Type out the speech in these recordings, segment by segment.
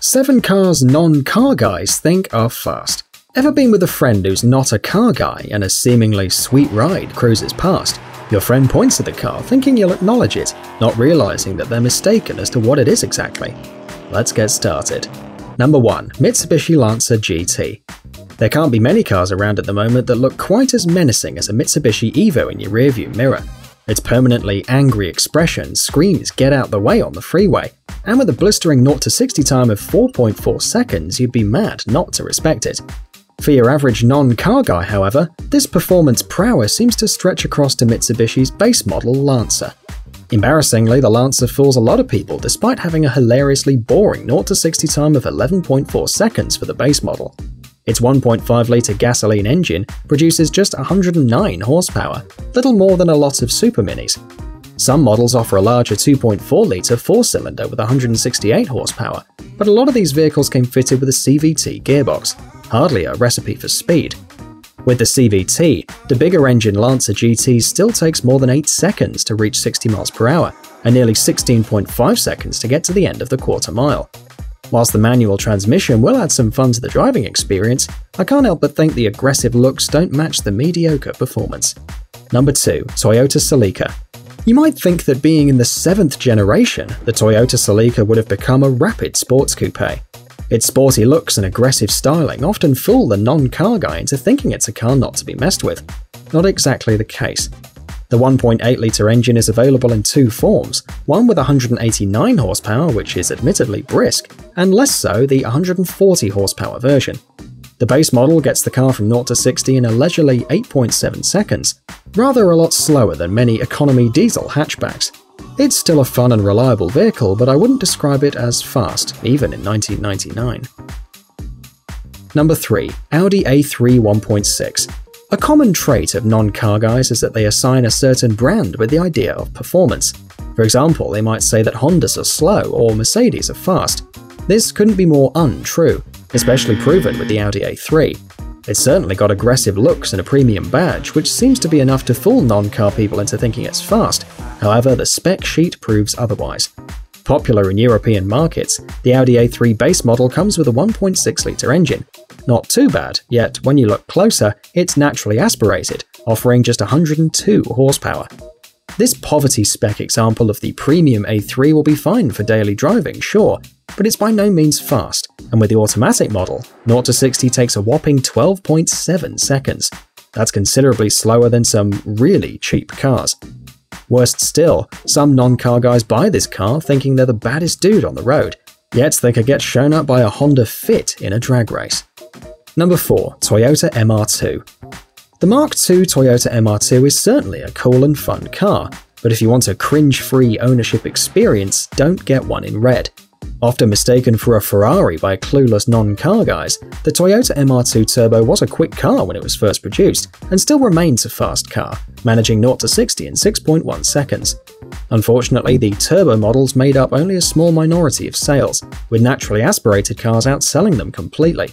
7 cars non car guys think are fast. Ever been with a friend who's not a car guy and a seemingly sweet ride cruises past? Your friend points at the car thinking you'll acknowledge it, not realizing that they're mistaken as to what it is exactly. Let's get started. Number 1. Mitsubishi Lancer GT. There can't be many cars around at the moment that look quite as menacing as a Mitsubishi Evo in your rearview mirror. Its permanently angry expression screams get out the way on the freeway, and with a blistering 0 to 60 time of 4.4 seconds, you'd be mad not to respect it. For your average non-car guy, however, this performance prowess seems to stretch across to Mitsubishi's base model Lancer. Embarrassingly, the Lancer fools a lot of people despite having a hilariously boring 0 to 60 time of 11.4 seconds for the base model. Its 1.5 litre gasoline engine produces just 109 horsepower, little more than a lot of super minis. Some models offer a larger 2.4 litre four cylinder with 168 horsepower, but a lot of these vehicles came fitted with a CVT gearbox, hardly a recipe for speed. With the CVT, the bigger engine Lancer GT still takes more than 8 seconds to reach 60 miles per hour, and nearly 16.5 seconds to get to the end of the quarter mile. Whilst the manual transmission will add some fun to the driving experience, I can't help but think the aggressive looks don't match the mediocre performance. Number 2. Toyota Celica You might think that being in the 7th generation, the Toyota Celica would have become a rapid sports coupe. Its sporty looks and aggressive styling often fool the non-car guy into thinking it's a car not to be messed with. Not exactly the case. The 1.8 litre engine is available in two forms, one with 189 horsepower, which is admittedly brisk, and less so the 140 horsepower version. The base model gets the car from 0 to 60 in a leisurely 8.7 seconds, rather a lot slower than many economy diesel hatchbacks. It's still a fun and reliable vehicle, but I wouldn't describe it as fast, even in 1999. Number 3. Audi A3 1.6 a common trait of non-car guys is that they assign a certain brand with the idea of performance. For example, they might say that Hondas are slow or Mercedes are fast. This couldn't be more untrue, especially proven with the Audi A3. It's certainly got aggressive looks and a premium badge, which seems to be enough to fool non-car people into thinking it's fast. However, the spec sheet proves otherwise. Popular in European markets, the Audi A3 base model comes with a 1.6 litre engine, not too bad, yet when you look closer, it's naturally aspirated, offering just 102 horsepower. This poverty spec example of the premium A3 will be fine for daily driving, sure, but it's by no means fast, and with the automatic model, 0 to 60 takes a whopping 12.7 seconds. That's considerably slower than some really cheap cars. Worst still, some non-car guys buy this car thinking they're the baddest dude on the road, yet they could get shown up by a Honda Fit in a drag race. Number 4. Toyota MR2 The Mark II Toyota MR2 is certainly a cool and fun car, but if you want a cringe-free ownership experience, don't get one in red. Often mistaken for a Ferrari by clueless non-car guys, the Toyota MR2 Turbo was a quick car when it was first produced, and still remains a fast car, managing 0 to 60 in 6.1 seconds. Unfortunately, the turbo models made up only a small minority of sales, with naturally aspirated cars outselling them completely.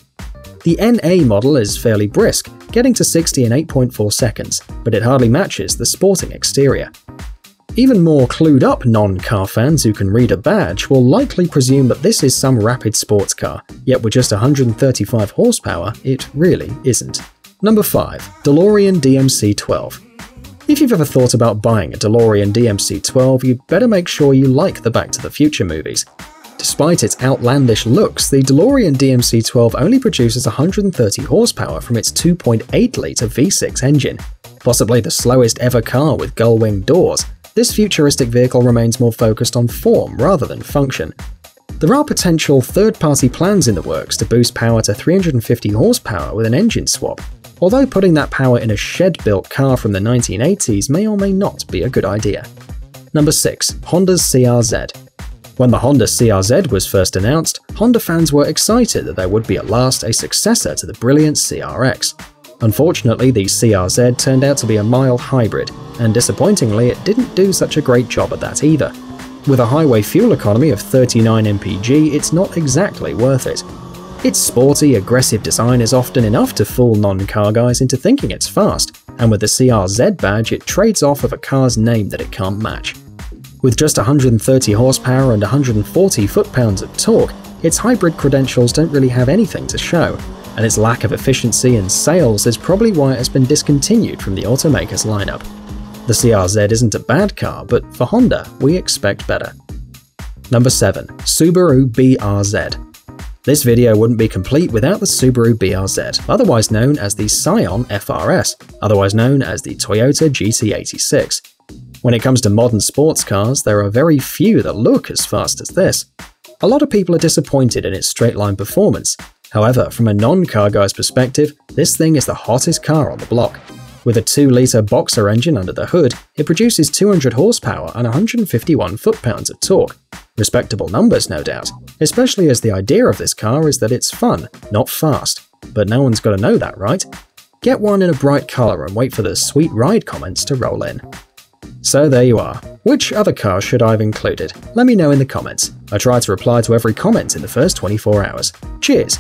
The NA model is fairly brisk, getting to 60 in 8.4 seconds, but it hardly matches the sporting exterior. Even more clued up non-car fans who can read a badge will likely presume that this is some rapid sports car, yet with just 135 horsepower, it really isn't. Number 5. DeLorean DMC-12 if you've ever thought about buying a DeLorean DMC-12, you'd better make sure you like the Back to the Future movies. Despite its outlandish looks, the DeLorean DMC-12 only produces 130 horsepower from its 2.8-litre V6 engine. Possibly the slowest ever car with gull-wing doors, this futuristic vehicle remains more focused on form rather than function. There are potential third-party plans in the works to boost power to 350 horsepower with an engine swap, although putting that power in a shed-built car from the 1980s may or may not be a good idea. Number 6. Honda's CRZ when the Honda CRZ was first announced, Honda fans were excited that there would be at last a successor to the brilliant CRX. Unfortunately, the CRZ turned out to be a mild hybrid, and disappointingly, it didn't do such a great job at that either. With a highway fuel economy of 39 mpg, it's not exactly worth it. Its sporty, aggressive design is often enough to fool non-car guys into thinking it's fast, and with the CRZ badge, it trades off of a car's name that it can't match. With just 130 horsepower and 140 foot-pounds of torque, its hybrid credentials don't really have anything to show, and its lack of efficiency in sales is probably why it has been discontinued from the automaker's lineup. The CRZ isn't a bad car, but for Honda, we expect better. Number 7. Subaru BRZ this video wouldn't be complete without the Subaru BRZ, otherwise known as the Scion FRS, otherwise known as the Toyota GT86. When it comes to modern sports cars, there are very few that look as fast as this. A lot of people are disappointed in its straight-line performance. However, from a non-car guy's perspective, this thing is the hottest car on the block. With a 2-litre boxer engine under the hood, it produces 200 horsepower and 151 foot-pounds of torque. Respectable numbers, no doubt, especially as the idea of this car is that it's fun, not fast. But no one's got to know that, right? Get one in a bright colour and wait for the sweet ride comments to roll in. So there you are. Which other car should I have included? Let me know in the comments. I try to reply to every comment in the first 24 hours. Cheers!